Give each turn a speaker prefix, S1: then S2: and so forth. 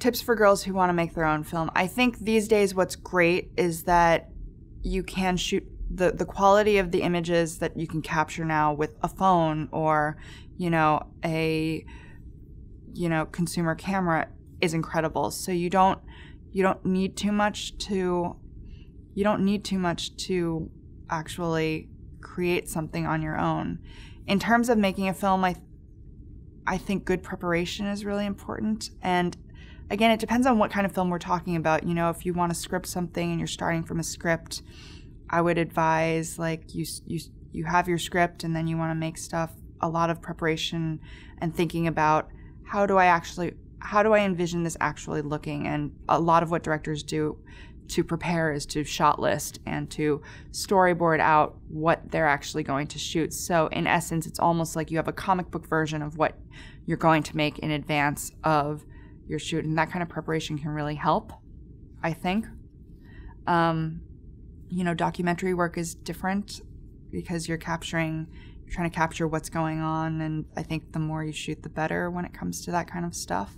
S1: tips for girls who want to make their own film. I think these days what's great is that you can shoot the the quality of the images that you can capture now with a phone or you know a you know consumer camera is incredible. So you don't you don't need too much to you don't need too much to actually create something on your own. In terms of making a film, I I think good preparation is really important and again, it depends on what kind of film we're talking about. You know, if you want to script something and you're starting from a script, I would advise like you you you have your script and then you want to make stuff a lot of preparation and thinking about how do I actually how do I envision this actually looking and a lot of what directors do to prepare is to shot list and to storyboard out what they're actually going to shoot. So in essence, it's almost like you have a comic book version of what you're going to make in advance of your shoot, and that kind of preparation can really help. I think. Um, you know, documentary work is different because you're capturing, you're trying to capture what's going on, and I think the more you shoot, the better when it comes to that kind of stuff.